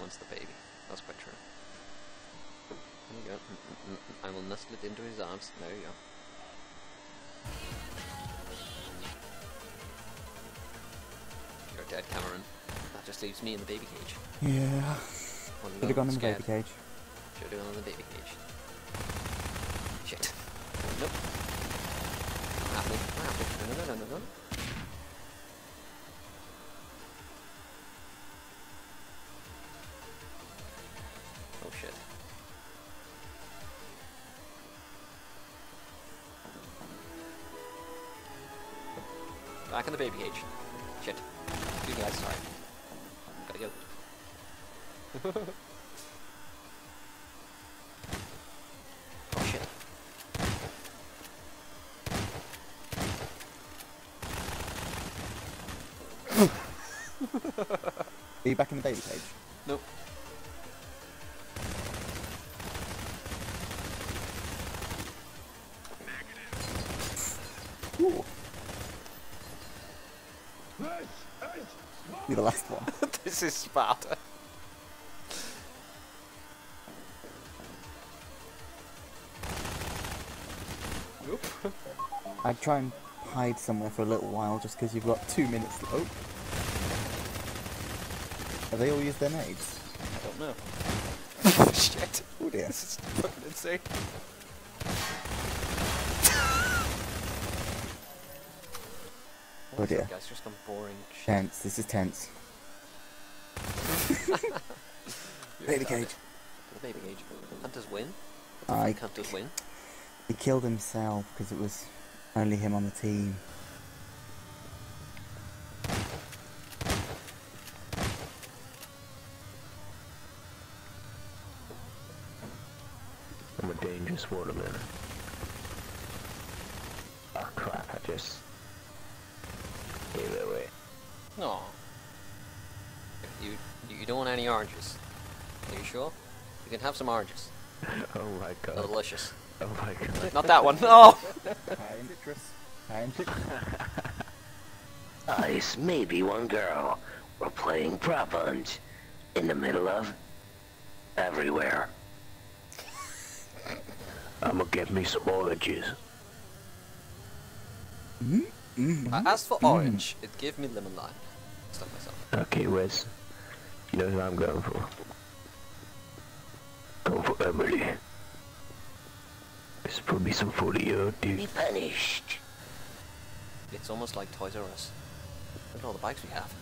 wants the baby. That's quite true. There you go. Mm, mm, mm, I will nestle it into his arms. There you go. You're dead, Cameron. That just leaves me in the baby cage. Yeah. Should have gone in the baby cage. Should have gone in the baby cage. Shit. Nope. Not happening. Not happening. No, no, no, Back in the baby cage. Shit. You guys, sorry. Gotta go. oh shit. Are you back in the baby cage? Nope. Ooh. You're the last one. this is Sparta. Nope. I'd try and hide somewhere for a little while just because you've got two minutes. Oh. Have they all used their nades? I don't know. Shit. Oh dear. This is fucking insane. Oh dear. Guys, just some boring shit. Tense. This is tense. Baby cage. The baby cage. Hunters win. I. Hunters win. He killed himself because it was only him on the team. I'm a dangerous waterman. Oh crap, I just gave it away. No. You you don't want any oranges. Are you sure? You can have some oranges. Oh my They're god. delicious. Oh my god. Not that one. No. High citrus. High citrus. Ice, maybe one girl. We're playing prop hunt. In the middle of... everywhere. I'ma get me some oranges. Hmm. I asked for orange. It gave me lemon lime. Stuck myself. Okay, Wes. You know who I'm going for. Going for Emily. This will be some 40 year old Be punished. It's almost like Toys R Us. Look at all the bikes we have.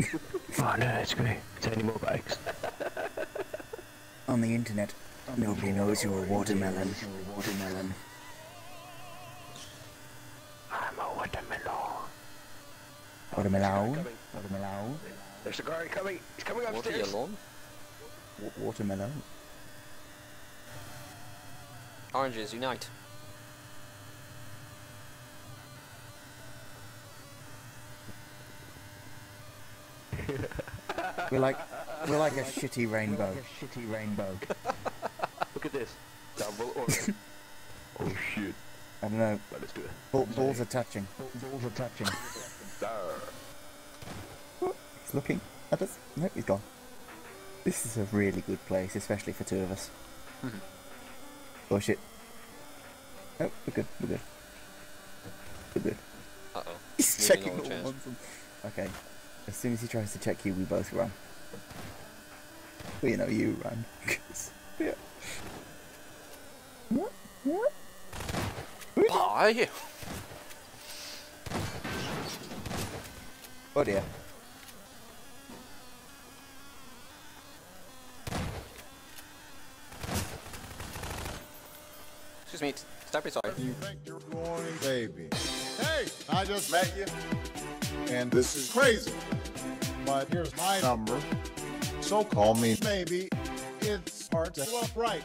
Oh no, it's great. Is there any more bikes? On the internet, nobody knows you're a watermelon. You're a Watermelon. Watermelon. Watermelon. There's a guy coming. He's coming upstairs. are alone? Wa- Watermelon. Oranges unite. We're like, we're like a shitty rainbow. a shitty rainbow. Look at this. Double orange. Oh, oh shit. I don't know. Let us do it. Ball, balls are touching. Balls are touching. He's looking at us. Nope, he's gone. This is a really good place, especially for two of us. oh shit. Oh, we're good, we're good. We're good. Uh oh. He's Moving checking all the ones Okay. As soon as he tries to check you, we both run. Well, you know, you run. yeah. What? What? Bye. Oh dear. Excuse me. Step aside. You think you're going baby. Hey, I just met you, and this is crazy. But here's my number. So call me maybe. It's hard to look right.